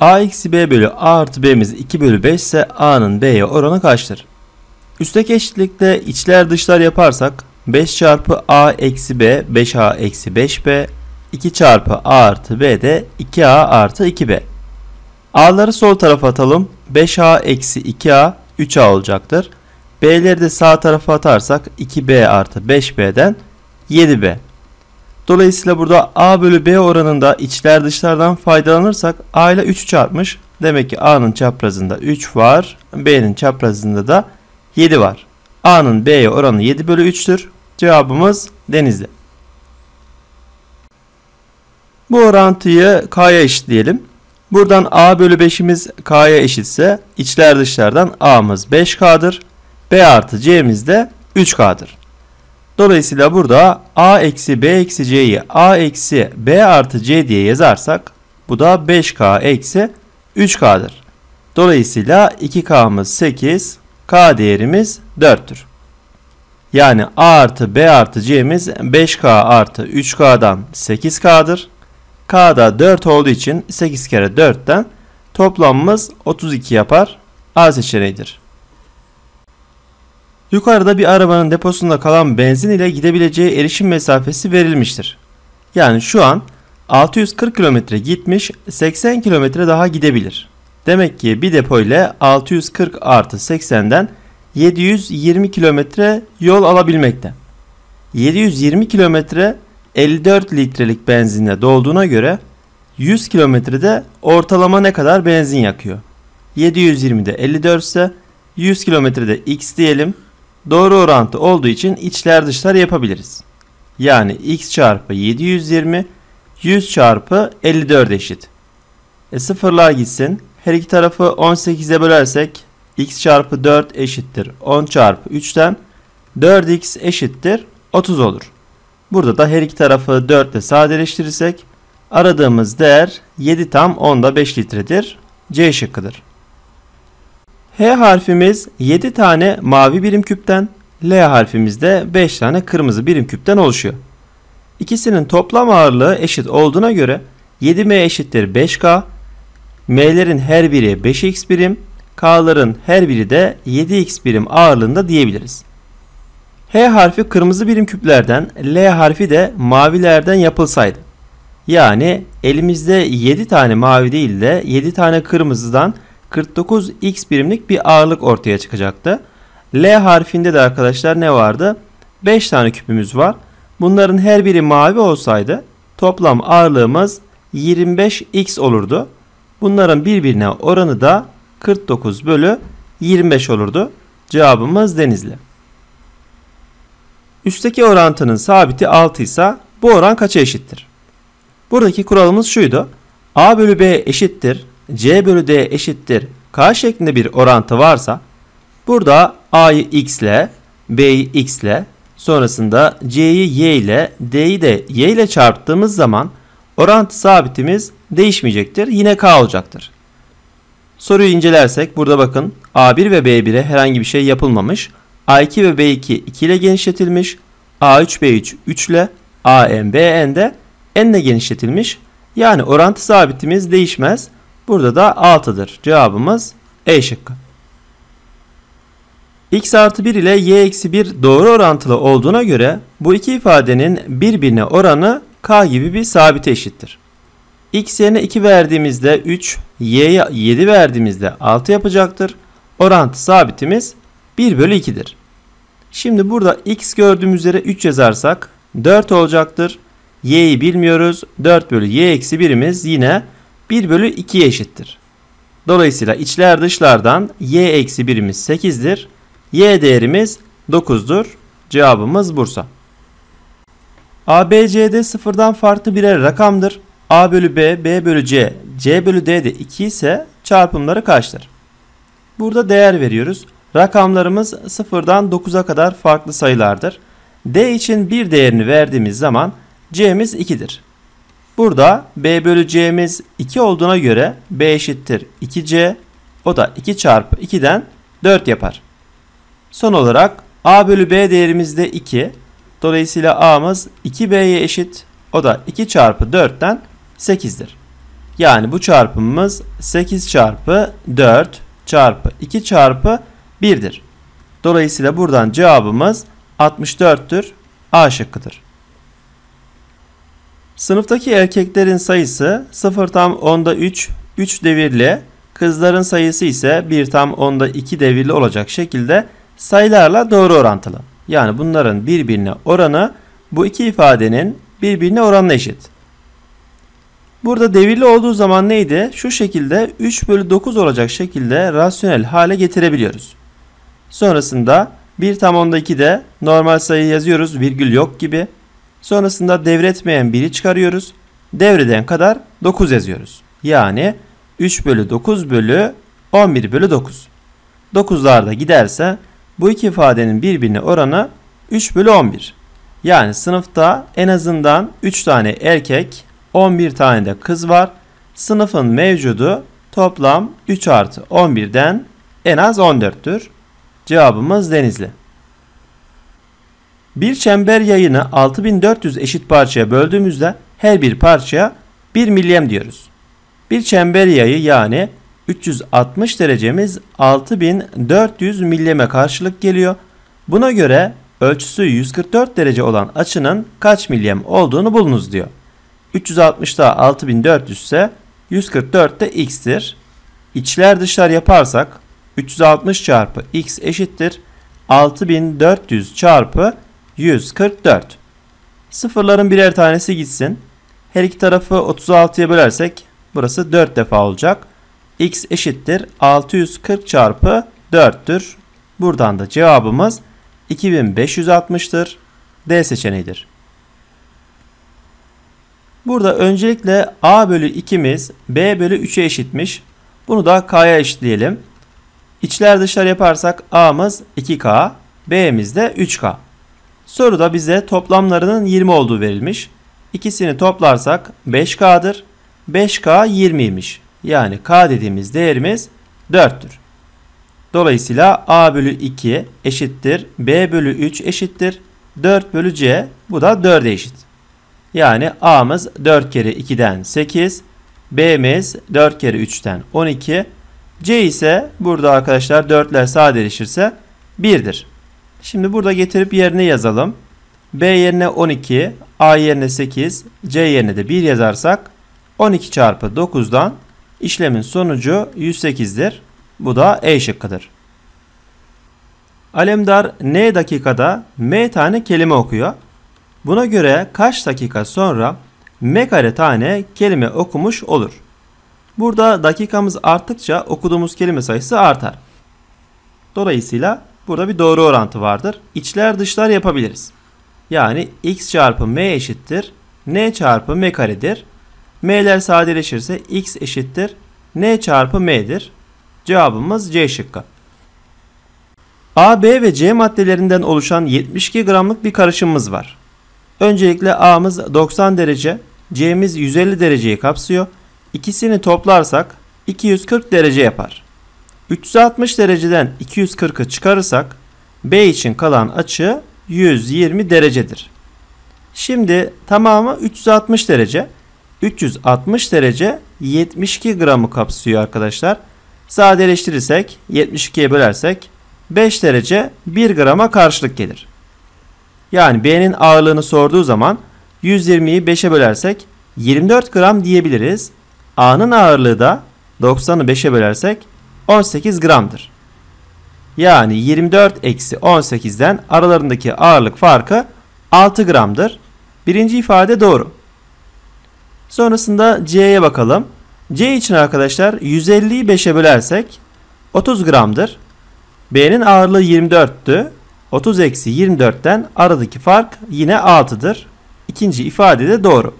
a eksi b bölü a artı b'miz 2 bölü 5 ise a'nın b'ye oranı kaçtır? Üstteki eşitlikte içler dışlar yaparsak 5 çarpı a eksi b 5a eksi 5b 2 çarpı a artı b de 2a artı 2b. a'ları sol tarafa atalım. 5a eksi 2a 3a olacaktır. b'leri de sağ tarafa atarsak 2b artı 5b'den 7b. Dolayısıyla burada a bölü b oranında içler dışlardan faydalanırsak a ile 3 çarpmış. Demek ki a'nın çaprazında 3 var. b'nin çaprazında da 7 var. a'nın b'ye oranı 7 bölü 3'tür. Cevabımız denizli. Bu orantıyı k'ya eşitleyelim. Buradan a bölü 5'imiz k'ya eşitse içler dışlardan a'mız 5k'dır. b artı c'miz de 3k'dır. Dolayısıyla burada a eksi b eksi c'yi a eksi b artı c diye yazarsak bu da 5k eksi 3k'dır. Dolayısıyla 2k'mız 8, k değerimiz 4'tür. Yani a artı b artı c'miz 5k artı 3k'dan 8k'dır. k da 4 olduğu için 8 kere 4'ten toplamımız 32 yapar. A seçeneğidir. Yukarıda bir arabanın deposunda kalan benzin ile gidebileceği erişim mesafesi verilmiştir. Yani şu an 640 km gitmiş 80 km daha gidebilir. Demek ki bir depo ile 640 artı 80'den 720 kilometre yol alabilmekte. 720 kilometre 54 litrelik benzinle dolduğuna göre 100 kilometrede ortalama ne kadar benzin yakıyor? 720'de 54 ise 100 kilometrede x diyelim. Doğru orantı olduğu için içler dışlar yapabiliriz. Yani x çarpı 720 100 çarpı 54 eşit. E sıfırlar gitsin. Her iki tarafı 18'e bölersek x çarpı 4 eşittir 10 çarpı 3'ten 4x eşittir 30 olur. Burada da her iki tarafı 4 ile sadeleştirirsek aradığımız değer 7 tam 10'da 5 litredir. C şıkkıdır. H harfimiz 7 tane mavi birim küpten, L harfimiz de 5 tane kırmızı birim küpten oluşuyor. İkisinin toplam ağırlığı eşit olduğuna göre 7M eşittir 5K, M'lerin her biri 5X birim, K'ların her biri de 7X birim ağırlığında diyebiliriz. H harfi kırmızı birim küplerden, L harfi de mavilerden yapılsaydı. Yani elimizde 7 tane mavi değil de 7 tane kırmızıdan 49x birimlik bir ağırlık ortaya çıkacaktı. L harfinde de arkadaşlar ne vardı? 5 tane küpümüz var. Bunların her biri mavi olsaydı toplam ağırlığımız 25x olurdu. Bunların birbirine oranı da 49 bölü 25 olurdu. Cevabımız Denizli. Üstteki orantının sabiti 6 ise bu oran kaça eşittir? Buradaki kuralımız şuydu. A bölü B eşittir. C bölü D eşittir. K şeklinde bir orantı varsa burada A'yı X ile B'yi X ile sonrasında C'yi Y ile D'yi de Y ile çarptığımız zaman orantı sabitimiz değişmeyecektir. Yine K olacaktır. Soruyu incelersek burada bakın A1 ve B1'e herhangi bir şey yapılmamış. A2 ve B2 2 ile genişletilmiş. A3 B3 3 ile AN BN de n ile genişletilmiş. Yani orantı sabitimiz değişmez. Burada da 6'dır. Cevabımız E şıkkı. x artı 1 ile y eksi 1 doğru orantılı olduğuna göre bu iki ifadenin birbirine oranı k gibi bir sabite eşittir. x yerine 2 verdiğimizde 3, y'ye 7 verdiğimizde 6 yapacaktır. Orantı sabitimiz 1 bölü 2'dir. Şimdi burada x gördüğümüz üzere 3 yazarsak 4 olacaktır. y'yi bilmiyoruz. 4 bölü y eksi 1'imiz yine 1 bölü 2'ye eşittir. Dolayısıyla içler dışlardan y eksi 1'imiz 8'dir. y değerimiz 9'dur. Cevabımız Bursa. ABCD sıfırdan farklı birer rakamdır. A bölü B, B bölü C, C bölü D de 2 ise çarpımları kaçtır? Burada değer veriyoruz. Rakamlarımız sıfırdan 9'a kadar farklı sayılardır. D için bir değerini verdiğimiz zaman C'miz 2'dir. Burada B bölü C'miz 2 olduğuna göre B eşittir 2C. O da 2 çarpı 2'den 4 yapar. Son olarak A bölü B değerimiz de 2. Dolayısıyla A'mız 2B'ye eşit. O da 2 çarpı 4'ten 8'dir. Yani bu çarpımımız 8 çarpı 4 çarpı 2 çarpı 1'dir. Dolayısıyla buradan cevabımız 64'tür. A şıkkıdır. Sınıftaki erkeklerin sayısı 0 tam 10'da 3, 3 devirli, kızların sayısı ise 1 tam 10'da 2 devirli olacak şekilde sayılarla doğru orantılı. Yani bunların birbirine oranı bu iki ifadenin birbirine oranına eşit. Burada devirli olduğu zaman neydi? Şu şekilde 3 bölü 9 olacak şekilde rasyonel hale getirebiliyoruz. Sonrasında 1 tam onda 2'de normal sayı yazıyoruz virgül yok gibi. Sonrasında devretmeyen 1'i çıkarıyoruz. Devreden kadar 9 yazıyoruz. Yani 3 bölü 9 bölü 11 bölü 9. 9'lar da giderse bu iki ifadenin birbirine oranı 3 bölü 11. Yani sınıfta en azından 3 tane erkek 11 tane de kız var. Sınıfın mevcudu toplam 3 artı 11'den en az 14'tür. Cevabımız Denizli. Bir çember yayını 6400 eşit parçaya böldüğümüzde her bir parçaya 1 milyem diyoruz. Bir çember yayı yani 360 derecemiz 6400 milyeme karşılık geliyor. Buna göre ölçüsü 144 derece olan açının kaç milyem olduğunu bulunuz diyor. 360'da 6400 ise 144 de x'tir. İçler dışlar yaparsak 360 çarpı x eşittir 6400 çarpı 144. Sıfırların birer tanesi gitsin. Her iki tarafı 36'ya bölersek burası 4 defa olacak. x eşittir 640 çarpı 4'tür. Buradan da cevabımız 2560'tır. D seçeneğidir. Burada öncelikle a bölü 2'miz b bölü 3'e eşitmiş. Bunu da k'ya eşitleyelim. İçler dışlar yaparsak a'mız 2k, b'miz de 3k. Soruda bize toplamlarının 20 olduğu verilmiş. İkisini toplarsak 5k'dır. 5k 20'ymiş. Yani k dediğimiz değerimiz 4'tür. Dolayısıyla a bölü 2 eşittir. b bölü 3 eşittir. 4 bölü c bu da 4'e eşit. Yani a'mız 4 kere 2'den 8. b'miz 4 kere 3'ten 12. c ise burada arkadaşlar 4'ler sadeleşirse 1'dir. Şimdi burada getirip yerine yazalım. B yerine 12, A yerine 8, C yerine de 1 yazarsak 12 çarpı 9'dan işlemin sonucu 108'dir. Bu da E şıkkıdır. Alemdar N dakikada M tane kelime okuyor. Buna göre kaç dakika sonra M kare tane kelime okumuş olur? Burada dakikamız arttıkça okuduğumuz kelime sayısı artar. Dolayısıyla Burada bir doğru orantı vardır. İçler dışlar yapabiliriz. Yani x çarpı m eşittir. n çarpı m karedir. m'ler sadeleşirse x eşittir. n çarpı m'dir. Cevabımız C şıkkı. A, B ve C maddelerinden oluşan 72 gramlık bir karışımımız var. Öncelikle A'mız 90 derece, C'miz 150 dereceyi kapsıyor. İkisini toplarsak 240 derece yapar. 360 dereceden 240'ı çıkarırsak B için kalan açı 120 derecedir. Şimdi tamamı 360 derece. 360 derece 72 gramı kapsıyor arkadaşlar. Sadeleştirirsek 72'ye bölersek 5 derece 1 grama karşılık gelir. Yani B'nin ağırlığını sorduğu zaman 120'yi 5'e bölersek 24 gram diyebiliriz. A'nın ağırlığı da 90'ı 5'e bölersek 18 gramdır. Yani 24 eksi 18'den aralarındaki ağırlık farkı 6 gramdır. Birinci ifade doğru. Sonrasında C'ye bakalım. C için arkadaşlar 150'yi 5'e bölersek 30 gramdır. B'nin ağırlığı 24'tü. 30 eksi 24'ten aradaki fark yine 6'dır. İkinci ifade de doğru.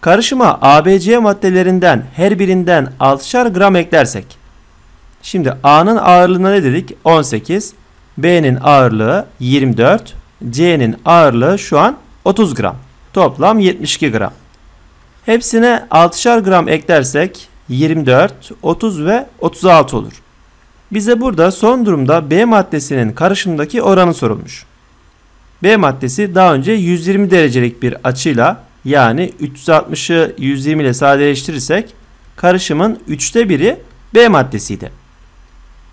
Karışıma ABC maddelerinden her birinden 6'şar gram eklersek Şimdi A'nın ağırlığına ne dedik? 18. B'nin ağırlığı 24. C'nin ağırlığı şu an 30 gram. Toplam 72 gram. Hepsine 6'şar gram eklersek 24, 30 ve 36 olur. Bize burada son durumda B maddesinin karışımdaki oranı sorulmuş. B maddesi daha önce 120 derecelik bir açıyla Yani 360'ı 120 ile sadeleştirirsek karışımın 3'te biri B maddesiydi.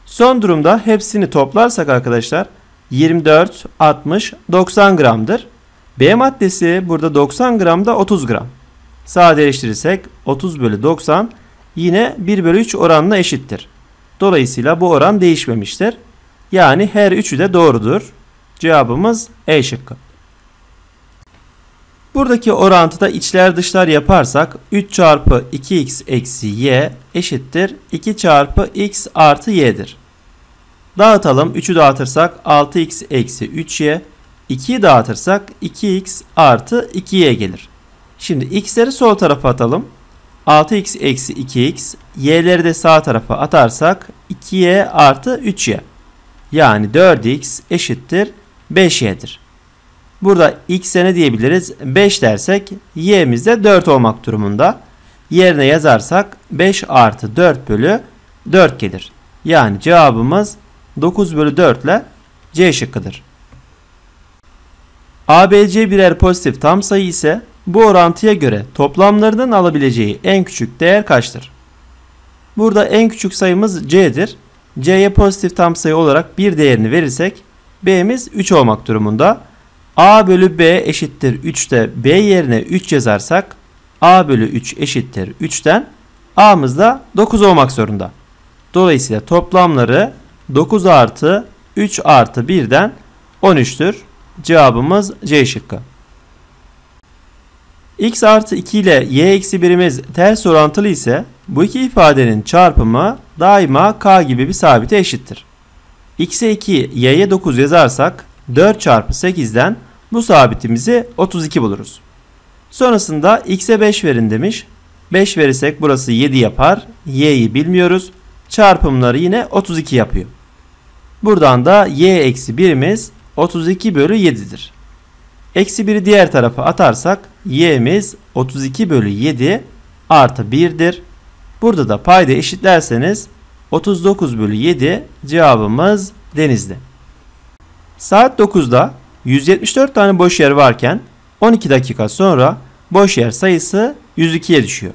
Son durumda hepsini toplarsak arkadaşlar 24, 60, 90 gramdır. B maddesi burada 90 gramda 30 gram. Sadeleştirirsek 30 bölü 90 yine 1 bölü 3 oranına eşittir. Dolayısıyla bu oran değişmemiştir. Yani her üçü de doğrudur. Cevabımız E şıkkı. Buradaki orantıda içler dışlar yaparsak 3 çarpı 2x eksi y eşittir 2 çarpı x artı y'dir. Dağıtalım 3'ü dağıtırsak 6x eksi 3y 2'yi dağıtırsak 2x artı 2y gelir. Şimdi x'leri sol tarafa atalım. 6x eksi 2x y'leri de sağ tarafa atarsak 2y artı 3y. Yani 4x eşittir 5y'dir. Burada x'e ne diyebiliriz? 5 dersek y'miz de 4 olmak durumunda. Yerine yazarsak 5 artı 4 bölü 4 gelir. Yani cevabımız 9 bölü 4 ile C şıkkıdır. ABC birer pozitif tam sayı ise bu orantıya göre toplamlarının alabileceği en küçük değer kaçtır? Burada en küçük sayımız C'dir. C'ye pozitif tam sayı olarak bir değerini verirsek B'miz 3 olmak durumunda. A bölü B eşittir 3'te B yerine 3 yazarsak A bölü 3 eşittir 3'ten A'mız da 9 olmak zorunda. Dolayısıyla toplamları 9 artı 3 artı 1'den 13'tür. Cevabımız C şıkkı. x artı 2 ile y eksi 1'imiz ters orantılı ise bu iki ifadenin çarpımı daima k gibi bir sabite eşittir. x'e 2, y'ye 9 yazarsak 4 çarpı 8'den bu sabitimizi 32 buluruz. Sonrasında x'e 5 verin demiş. 5 verirsek burası 7 yapar. y'yi bilmiyoruz. Çarpımları yine 32 yapıyor. Buradan da y eksi 1'imiz 32 bölü 7'dir. Eksi 1'i diğer tarafa atarsak y'miz 32 bölü 7 artı 1'dir. Burada da payda eşitlerseniz 39 bölü 7 cevabımız denizli. Saat 9'da 174 tane boş yer varken 12 dakika sonra boş yer sayısı 102'ye düşüyor.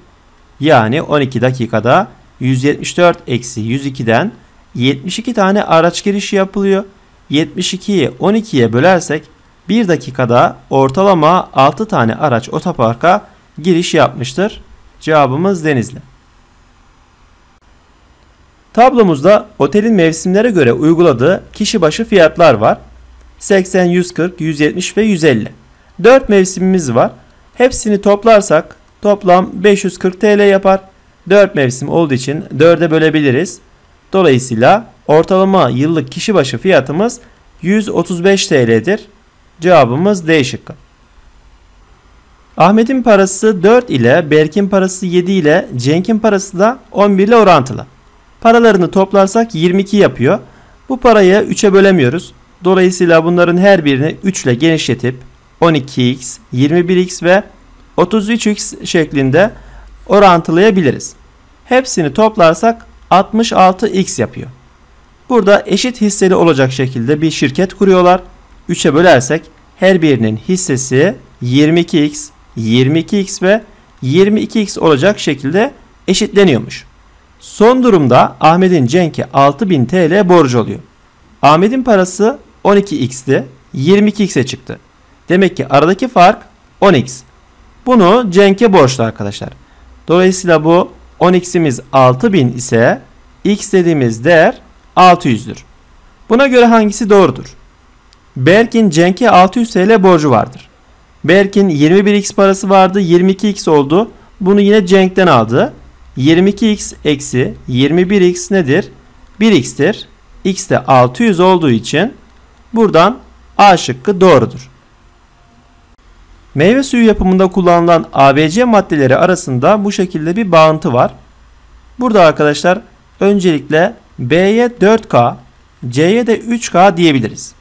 Yani 12 dakikada 174 eksi 102'den 72 tane araç girişi yapılıyor. 72'yi 12'ye bölersek 1 dakikada ortalama 6 tane araç otoparka giriş yapmıştır. Cevabımız Denizli. Tablomuzda otelin mevsimlere göre uyguladığı kişi başı fiyatlar var. 80, 140, 170 ve 150. 4 mevsimimiz var. Hepsini toplarsak toplam 540 TL yapar. 4 mevsim olduğu için 4'e bölebiliriz. Dolayısıyla ortalama yıllık kişi başı fiyatımız 135 TL'dir. Cevabımız D şıkkı. Ahmet'in parası 4 ile Berk'in parası 7 ile Cenk'in parası da 11 ile orantılı. Paralarını toplarsak 22 yapıyor. Bu parayı 3'e bölemiyoruz. Dolayısıyla bunların her birini 3 ile genişletip 12x, 21x ve 33x şeklinde orantılayabiliriz. Hepsini toplarsak 66x yapıyor. Burada eşit hisseli olacak şekilde bir şirket kuruyorlar. 3'e bölersek her birinin hissesi 22x, 22x ve 22x olacak şekilde eşitleniyormuş. Son durumda Ahmet'in Cenk'e 6000 TL borcu oluyor. Ahmet'in parası 12x'ti, 22x'e çıktı. Demek ki aradaki fark 10x. Bunu Cenk'e borçlu arkadaşlar. Dolayısıyla bu 10x'imiz 6000 ise x dediğimiz değer 600'dür. Buna göre hangisi doğrudur? Berk'in Cenk'e 600 TL borcu vardır. Berk'in 21x parası vardı 22x oldu. Bunu yine Cenk'ten aldı. 22x eksi 21x nedir? 1x'tir. x de 600 olduğu için buradan A şıkkı doğrudur. Meyve suyu yapımında kullanılan ABC maddeleri arasında bu şekilde bir bağıntı var. Burada arkadaşlar öncelikle B'ye 4K, C'ye de 3K diyebiliriz.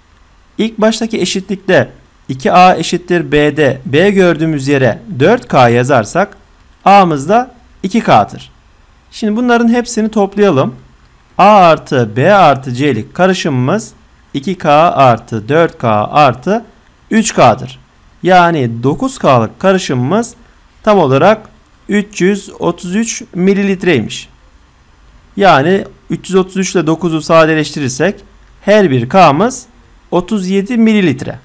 İlk baştaki eşitlikte 2A eşittir B'de B gördüğümüz yere 4K yazarsak A'mız da 2K'tır. Şimdi bunların hepsini toplayalım. A artı B artı C'lik karışımımız 2K artı 4K artı 3K'dır. Yani 9K'lık karışımımız tam olarak 333 mililitreymiş. Yani 333 ile 9'u sadeleştirirsek her bir K'mız 37 mililitre.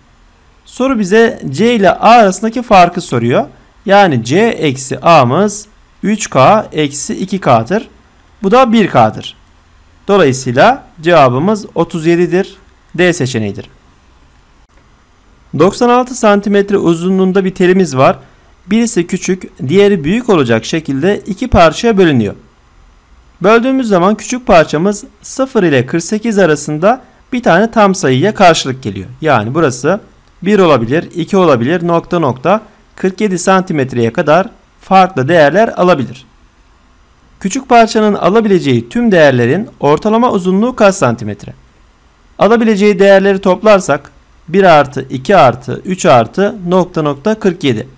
Soru bize C ile A arasındaki farkı soruyor. Yani C eksi A'mız 3K eksi 2K'tır. Bu da 1K'dır. Dolayısıyla cevabımız 37'dir. D seçeneğidir. 96 santimetre uzunluğunda bir telimiz var. Birisi küçük, diğeri büyük olacak şekilde iki parçaya bölünüyor. Böldüğümüz zaman küçük parçamız 0 ile 48 arasında bir tane tam sayıya karşılık geliyor. Yani burası 1 olabilir, 2 olabilir, nokta nokta 47 santimetreye kadar farklı değerler alabilir. Küçük parçanın alabileceği tüm değerlerin ortalama uzunluğu kaç santimetre? Alabileceği değerleri toplarsak 1 artı 2 artı 3 artı nokta nokta 47.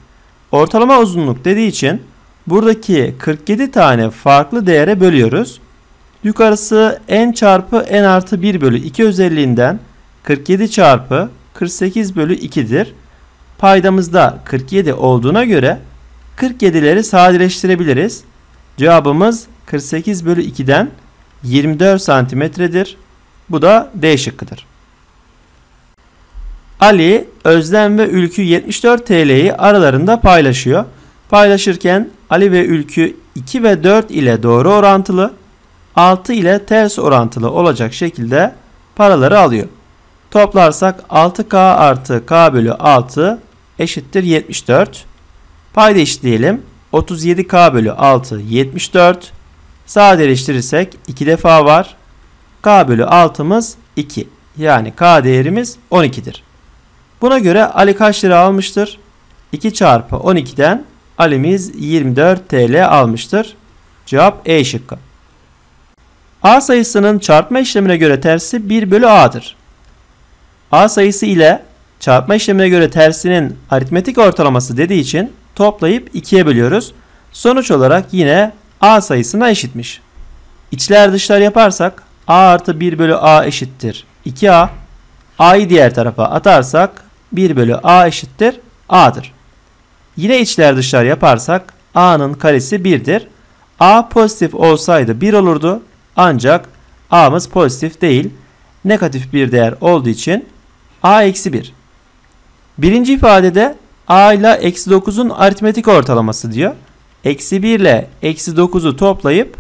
Ortalama uzunluk dediği için buradaki 47 tane farklı değere bölüyoruz. Yukarısı n çarpı n artı 1 bölü 2 özelliğinden 47 çarpı 48 bölü 2'dir. Paydamızda 47 olduğuna göre 47'leri sadeleştirebiliriz. Cevabımız 48 bölü 2'den 24 santimetredir. Bu da D şıkkıdır. Ali, Özlem ve Ülkü 74 TL'yi aralarında paylaşıyor. Paylaşırken Ali ve Ülkü 2 ve 4 ile doğru orantılı, 6 ile ters orantılı olacak şekilde paraları alıyor. Toplarsak 6K artı K bölü 6 eşittir 74. Payda eşitleyelim. 37K bölü 6 74. Sadeleştirirsek 2 defa var. K bölü 6'mız 2. Yani K değerimiz 12'dir. Buna göre Ali kaç lira almıştır? 2 çarpı 12'den Ali'miz 24 TL almıştır. Cevap E şıkkı. A sayısının çarpma işlemine göre tersi 1 bölü A'dır. A sayısı ile çarpma işlemine göre tersinin aritmetik ortalaması dediği için toplayıp 2'ye bölüyoruz. Sonuç olarak yine A sayısına eşitmiş. İçler dışlar yaparsak A artı 1 bölü A eşittir 2A. A'yı diğer tarafa atarsak 1 bölü A eşittir A'dır. Yine içler dışlar yaparsak A'nın karesi 1'dir. A pozitif olsaydı 1 olurdu. Ancak A'mız pozitif değil. Negatif bir değer olduğu için A eksi 1. Birinci ifadede A ile eksi 9'un aritmetik ortalaması diyor. Eksi 1 ile eksi 9'u toplayıp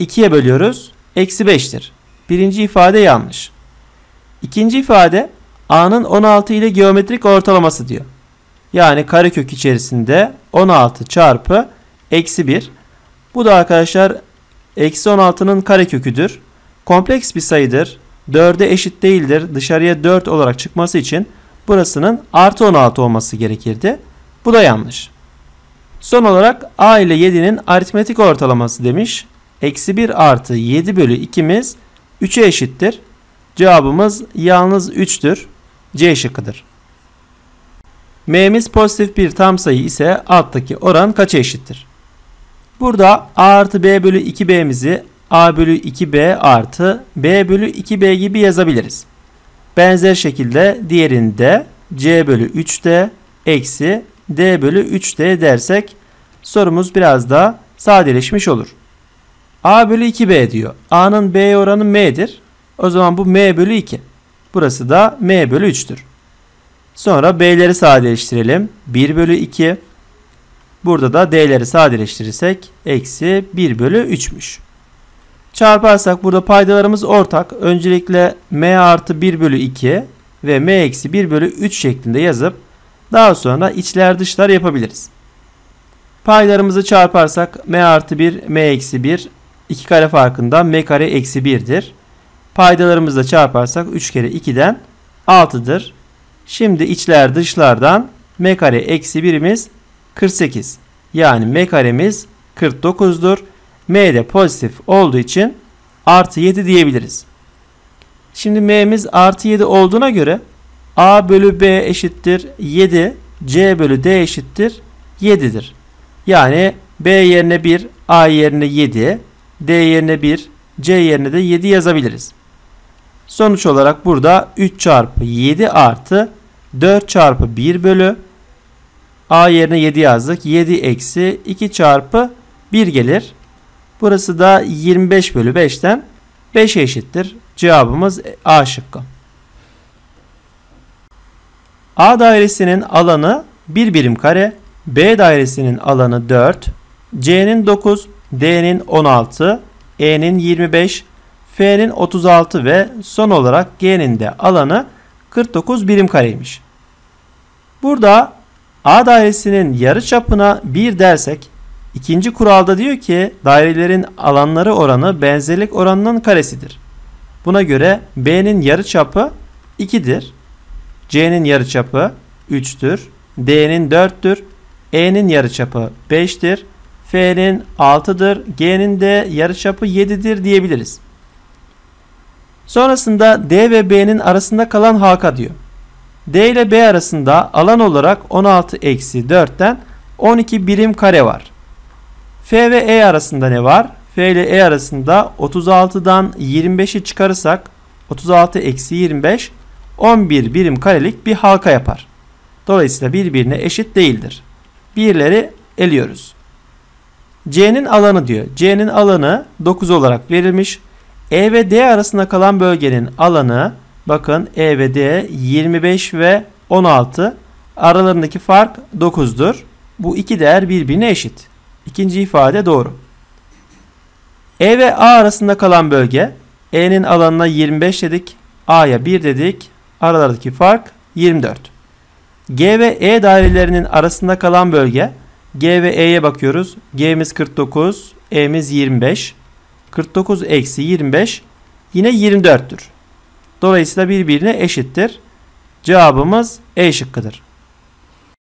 2'ye bölüyoruz. Eksi 5'tir. Birinci ifade yanlış. İkinci ifade A'nın 16 ile geometrik ortalaması diyor. Yani karekök içerisinde 16 çarpı eksi 1. Bu da arkadaşlar eksi 16'nın kareköküdür. Kompleks bir sayıdır. 4'e eşit değildir. Dışarıya 4 olarak çıkması için burasının artı 16 olması gerekirdi. Bu da yanlış. Son olarak A ile 7'nin aritmetik ortalaması demiş. Eksi 1 artı 7 bölü 2'miz 3'e eşittir. Cevabımız yalnız 3'tür. C şıkkıdır. M'miz pozitif bir tam sayı ise alttaki oran kaça eşittir? Burada A artı B bölü 2B'mizi A bölü 2B artı B bölü 2B gibi yazabiliriz. Benzer şekilde diğerini de C bölü 3D eksi D bölü 3D dersek sorumuz biraz daha sadeleşmiş olur. A bölü 2B diyor. A'nın B oranı M'dir. O zaman bu M bölü 2. Burası da M bölü 3'tür. Sonra B'leri sadeleştirelim. 1 bölü 2. Burada da D'leri sadeleştirirsek eksi 1 bölü 3'müş. Çarparsak burada paydalarımız ortak. Öncelikle M artı 1 bölü 2 ve M eksi 1 bölü 3 şeklinde yazıp daha sonra içler dışlar yapabiliriz. Paylarımızı çarparsak M artı 1 M eksi 1 2 kare farkından M kare eksi 1'dir. Paydalarımızla çarparsak 3 kere 2'den 6'dır. Şimdi içler dışlardan m kare eksi 1'imiz 48. Yani m karemiz 49'dur. m de pozitif olduğu için artı 7 diyebiliriz. Şimdi m'miz artı 7 olduğuna göre a bölü b eşittir 7. c bölü d eşittir 7'dir. Yani b yerine 1, a yerine 7, d yerine 1, c yerine de 7 yazabiliriz. Sonuç olarak burada 3 çarpı 7 artı 4 çarpı 1 bölü A yerine 7 yazdık. 7 eksi 2 çarpı 1 gelir. Burası da 25 bölü 5'ten 5'e eşittir. Cevabımız A şıkkı. A dairesinin alanı 1 birim kare, B dairesinin alanı 4, C'nin 9, D'nin 16, E'nin 25, F'nin 36 ve son olarak G'nin de alanı 49 birim kareymiş. Burada A dairesinin yarı çapına 1 dersek ikinci kuralda diyor ki dairelerin alanları oranı benzerlik oranının karesidir. Buna göre B'nin yarı çapı 2'dir. C'nin yarı çapı 3'tür. D'nin 4'tür. E'nin yarı çapı 5'tir. F'nin 6'dır. G'nin de yarı çapı 7'dir diyebiliriz. Sonrasında D ve B'nin arasında kalan halka diyor. D ile B arasında alan olarak 16 eksi 4'ten 12 birim kare var. F ve E arasında ne var? F ile E arasında 36'dan 25'i çıkarırsak 36 eksi 25 11 birim karelik bir halka yapar. Dolayısıyla birbirine eşit değildir. Birleri eliyoruz. C'nin alanı diyor. C'nin alanı 9 olarak verilmiş. E ve D arasında kalan bölgenin alanı bakın E ve D 25 ve 16 aralarındaki fark 9'dur. Bu iki değer birbirine eşit. İkinci ifade doğru. E ve A arasında kalan bölge E'nin alanına 25 dedik. A'ya 1 dedik. Aralardaki fark 24. G ve E dairelerinin arasında kalan bölge G ve E'ye bakıyoruz. G'miz 49, E'miz 25. 49 eksi 25 yine 24'tür. Dolayısıyla birbirine eşittir. Cevabımız E şıkkıdır.